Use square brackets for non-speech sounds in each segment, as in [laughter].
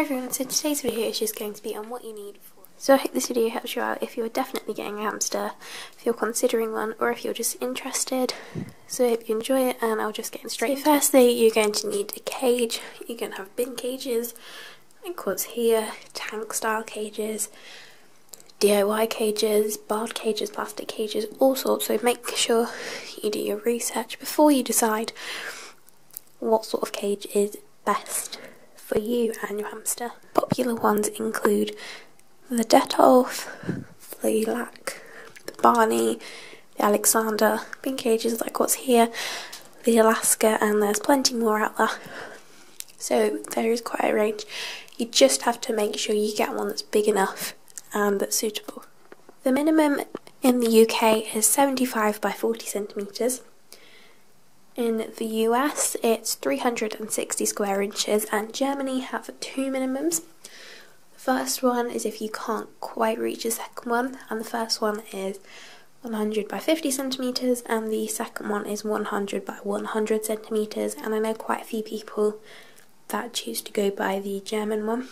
Hi everyone, so today's video is just going to be on what you need for so I hope this video helps you out if you're definitely getting a hamster, if you're considering one, or if you're just interested. So I hope you enjoy it and I'll just get straight. So firstly, you're going to need a cage. You're going to have bin cages, like what's here, tank style cages, DIY cages, barred cages, plastic cages, all sorts. So make sure you do your research before you decide what sort of cage is best for you and your hamster. Popular ones include the Detolf, the Lac, the Barney, the Alexander, bin cages like what's here, the Alaska, and there's plenty more out there. So there is quite a range. You just have to make sure you get one that's big enough and that's suitable. The minimum in the UK is 75 by 40 centimetres. In the US, it's 360 square inches, and Germany have two minimums. The first one is if you can't quite reach the second one, and the first one is 100 by 50 centimetres, and the second one is 100 by 100 centimetres. And I know quite a few people that choose to go by the German one.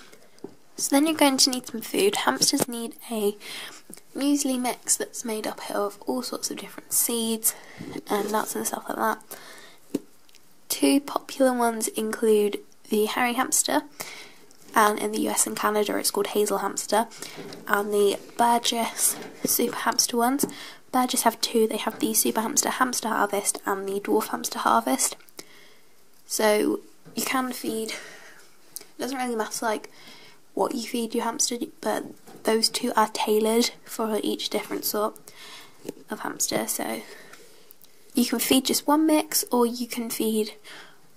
So then you're going to need some food. Hamsters need a muesli mix that's made up of all sorts of different seeds and nuts and stuff like that. Two popular ones include the Harry hamster, and in the US and Canada it's called Hazel hamster, and the Burgess Supa Hamster ones. Burgess have two, they have the Supa Hamster hamster harvest and the dwarf hamster harvest. So you can feed, it doesn't really matter like what you feed your hamster, but those two are tailored for each different sort of hamster. So you can feed just one mix, or you can feed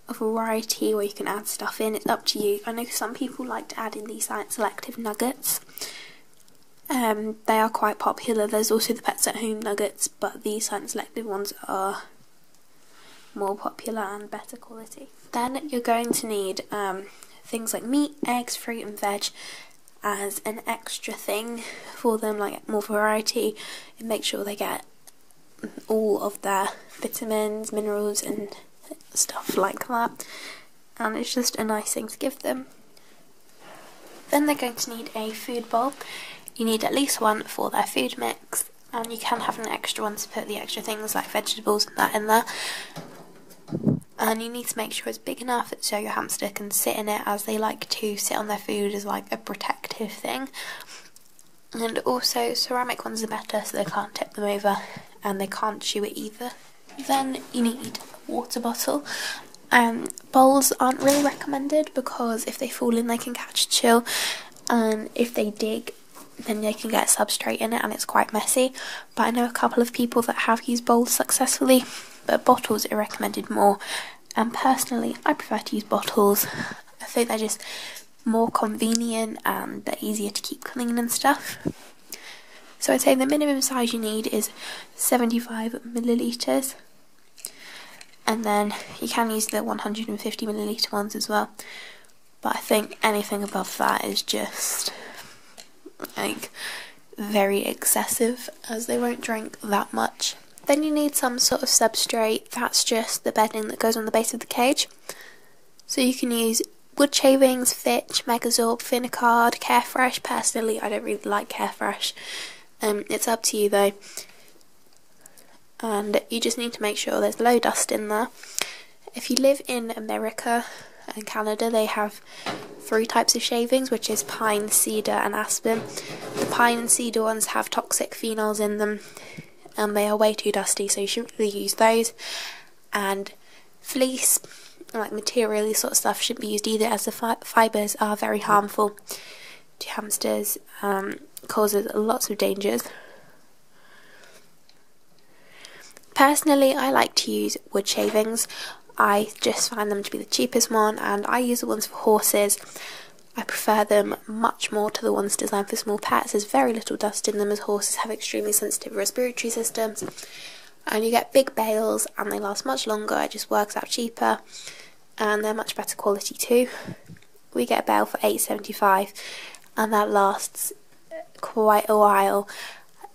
a variety, or you can add stuff in. It's up to you. I know some people like to add in these science selective nuggets. Um, they are quite popular. There's also the Pets at Home nuggets, but the science selective ones are more popular and better quality. Then you're going to need um, things like meat, eggs, fruit, and veg as an extra thing for them, like more variety, and make sure they get all of their vitamins, minerals, and stuff like that. And it's just a nice thing to give them. Then they're going to need a food bowl. You need at least one for their food mix, and you can have an extra one to put the extra things like vegetables and that in there and you need to make sure it's big enough so your hamster can sit in it as they like to sit on their food as like a protective thing. And also ceramic ones are better so they can't tip them over and they can't chew it either. Then you need a water bottle. Um, bowls aren't really recommended because if they fall in they can catch a chill and if they dig then they can get substrate in it and it's quite messy. But I know a couple of people that have used bowls successfully but bottles are recommended more. And personally, I prefer to use bottles. I think they're just more convenient and they're easier to keep clean and stuff. So I'd say the minimum size you need is 75 millilitres. And then you can use the 150 milliliter ones as well. But I think anything above that is just like very excessive as they won't drink that much. Then you need some sort of substrate, that's just the bedding that goes on the base of the cage. So you can use wood shavings, Fitch, Megazorb, Finacard, Carefresh. Personally, I don't really like Carefresh. Um, it's up to you though. And you just need to make sure there's low dust in there. If you live in America and Canada, they have three types of shavings, which is pine, cedar, and aspen. The pine and cedar ones have toxic phenols in them, and they are way too dusty, so you shouldn't really use those. And fleece, like materially sort of stuff, shouldn't be used either, as the fi fibres are very harmful to hamsters, um, causes lots of dangers. Personally, I like to use wood shavings. I just find them to be the cheapest one, and I use the ones for horses I prefer them much more to the ones designed for small pets. There's very little dust in them as horses have extremely sensitive respiratory systems. And you get big bales and they last much longer, it just works out cheaper and they're much better quality too. We get a bale for 8.75 and that lasts quite a while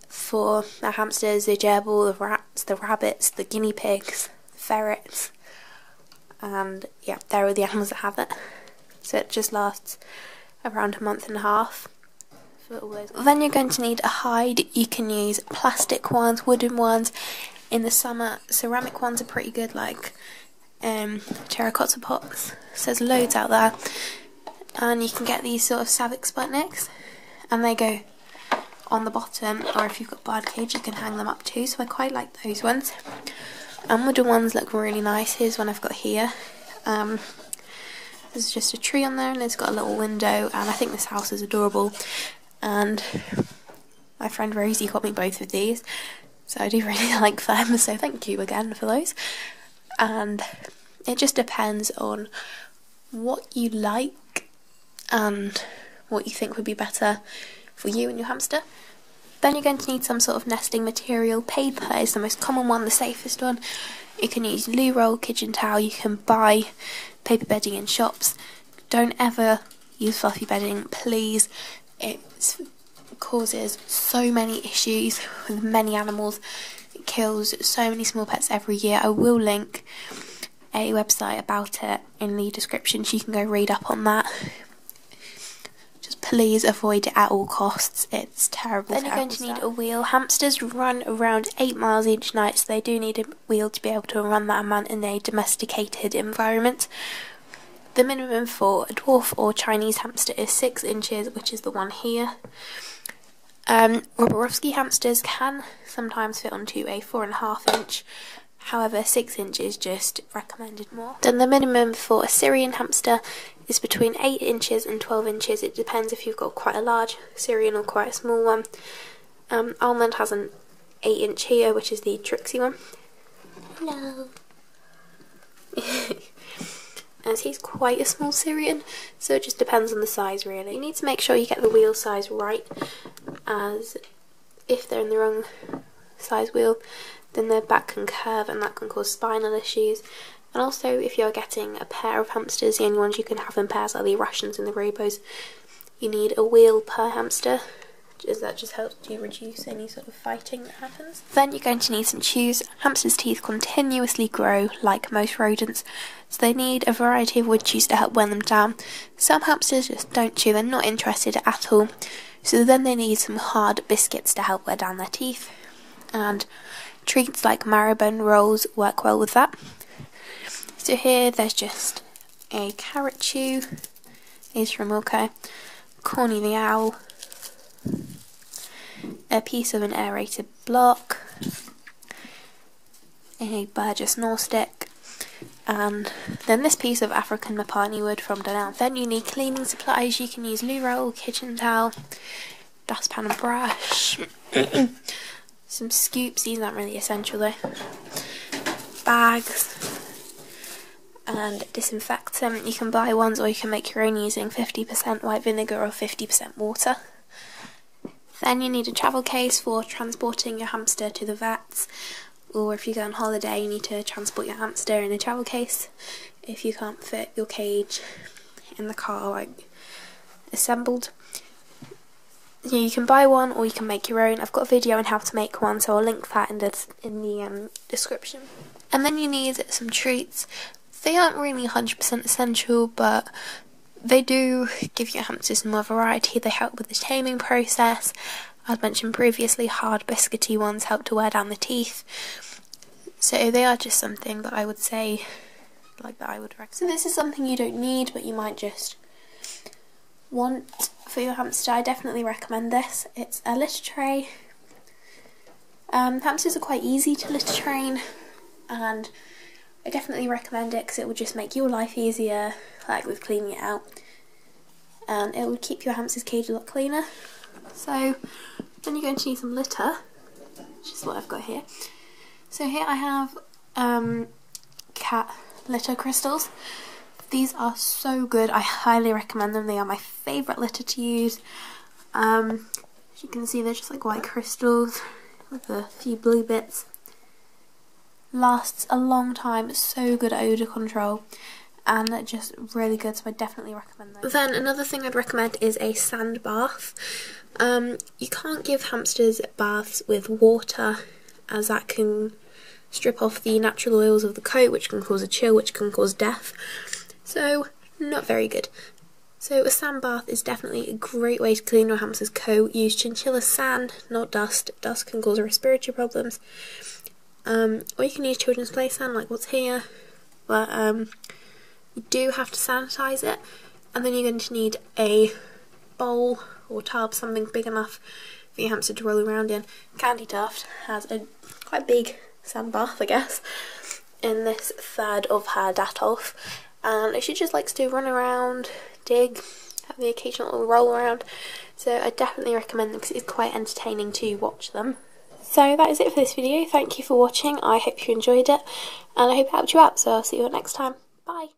for the hamsters, the gerbil, the rats, the rabbits, the guinea pigs, the ferrets, and yeah, there are the animals that have it so it just lasts around a month and a half. Then you're going to need a hide. You can use plastic ones, wooden ones. In the summer, ceramic ones are pretty good, like um, terracotta pots. So there's loads out there. And you can get these sort of Savic Sputniks, and they go on the bottom, or if you've got birdcage, you can hang them up too. So I quite like those ones. And wooden ones look really nice. Here's one I've got here. Um, there's just a tree on there, and it's got a little window, and I think this house is adorable. And my friend Rosie got me both of these, so I do [laughs] really like them. So thank you again for those. And it just depends on what you like and what you think would be better for you and your hamster. Then you're going to need some sort of nesting material. Paper is the most common one, the safest one. You can use loo roll, kitchen towel, you can buy paper bedding in shops. Don't ever use fluffy bedding, please. It causes so many issues with many animals. It kills so many small pets every year. I will link a website about it in the description so you can go read up on that please avoid it at all costs. It's terrible. Then you're going to need a wheel. Hamsters run around 8 miles each night, so they do need a wheel to be able to run that amount in a domesticated environment. The minimum for a dwarf or Chinese hamster is 6 inches, which is the one here. Um, Roborovsky hamsters can sometimes fit onto a 4.5 inch, however 6 inches just recommended more. Then the minimum for a Syrian hamster is between 8 inches and 12 inches. It depends if you've got quite a large Syrian or quite a small one. Um, Almond has an 8 inch here, which is the Trixie one. Hello. [laughs] As he's quite a small Syrian, so it just depends on the size really. You need to make sure you get the wheel size right, as if they're in the wrong size wheel, then their back can curve and that can cause spinal issues. And also, if you're getting a pair of hamsters, the only ones you can have in pairs are the Russians and the Robos. You need a wheel per hamster, as that just helps to reduce any sort of fighting that happens. Then you're going to need some chews. Hamsters' teeth continuously grow, like most rodents, so they need a variety of wood chews to help wear them down. Some hamsters just don't chew, they're not interested at all, so then they need some hard biscuits to help wear down their teeth. And treats like marrowbone rolls work well with that. So here there's just a carrot chew, is from Wilko, Corny the Owl, a piece of an aerated block, a Burgess Gnaw stick, and then this piece of African Mopani wood from Dunelm. Then you need cleaning supplies. You can use loo roll, kitchen towel, dustpan and brush, [coughs] some scoops. These aren't really essential though. Bags, and disinfectant. You can buy ones or you can make your own using 50% white vinegar or 50% water. Then you need a travel case for transporting your hamster to the vets, or if you go on holiday, you need to transport your hamster in a travel case if you can't fit your cage in the car, like assembled. You can buy one or you can make your own. I've got a video on how to make one, so I'll link that in the in the um, description. And then you need some treats they aren't really 100% essential, but they do give your hamsters more variety. They help with the taming process. As mentioned previously, hard biscuity ones help to wear down the teeth. So they are just something that I would say, like that I would recommend. So this is something you don't need, but you might just want for your hamster. I definitely recommend this. It's a litter tray. Um, hamsters are quite easy to litter train, and I definitely recommend it because it will just make your life easier, like with cleaning it out. And it will keep your hamster's cage a lot cleaner. So then you're going to need some litter, which is what I've got here. So here I have um, cat litter crystals. These are so good. I highly recommend them. They are my favourite litter to use. Um, as you can see, they're just like white crystals with a few blue bits lasts a long time, so good odour control and just really good so I definitely recommend those. Then another thing I'd recommend is a sand bath. Um, you can't give hamsters baths with water as that can strip off the natural oils of the coat which can cause a chill which can cause death so not very good. So a sand bath is definitely a great way to clean your hamster's coat. Use chinchilla sand, not dust. Dust can cause respiratory problems. Um, or you can use children's play sand like what's here. But um, you do have to sanitize it. And then you're going to need a bowl or tub, something big enough for your hamster to roll around in. Candy Tuft has a quite big sand bath, I guess, in this third of her Detolf. And she just likes to run around, dig, have the occasional roll around. So I definitely recommend them because it's quite entertaining to watch them. So that is it for this video. Thank you for watching. I hope you enjoyed it and I hope it helped you out. So I'll see you next time. Bye.